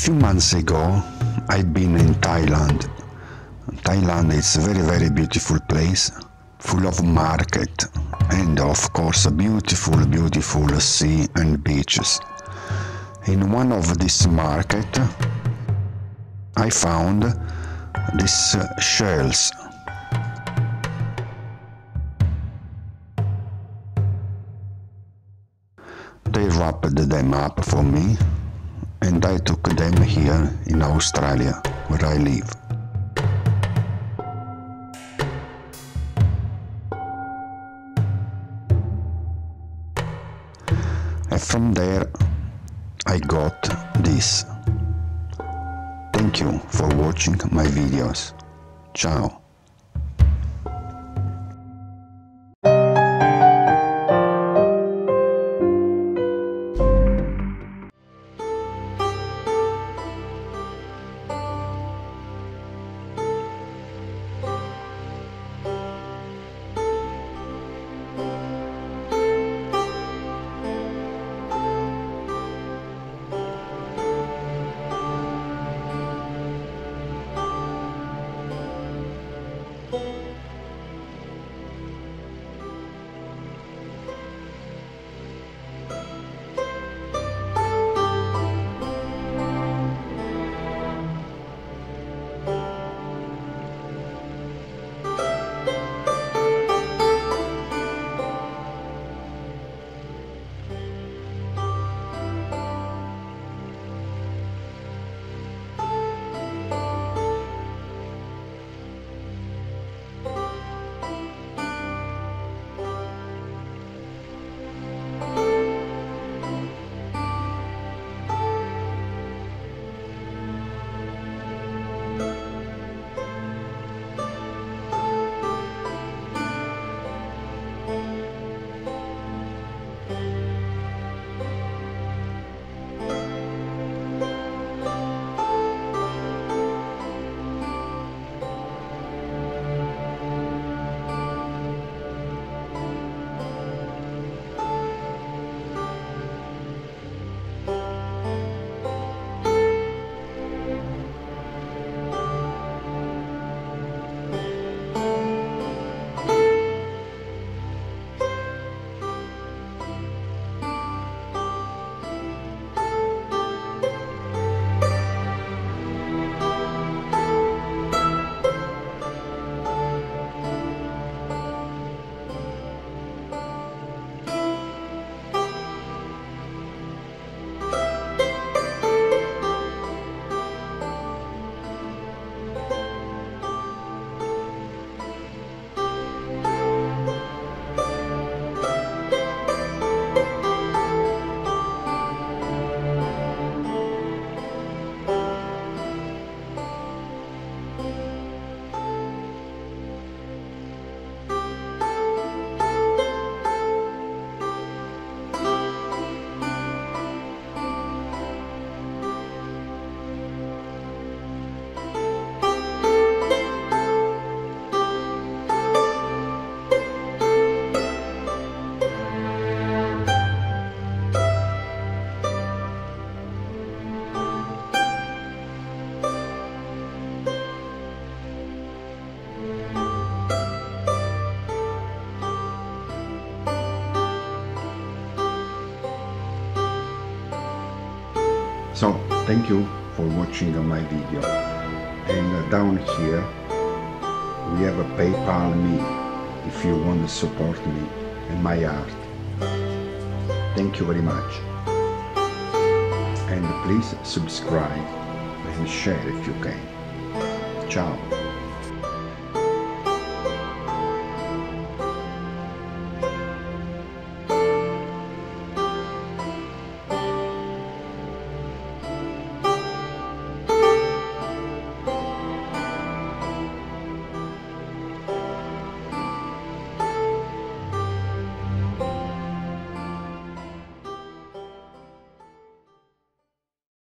few months ago, I've been in Thailand. Thailand is a very, very beautiful place, full of market, and of course, a beautiful, beautiful sea and beaches. In one of this market, I found these shells. They wrapped them up for me and I took them here in Australia, where I live. And from there I got this. Thank you for watching my videos. Ciao. So thank you for watching my video and uh, down here we have a PayPal me if you want to support me and my art. Thank you very much and please subscribe and share if you can. Ciao!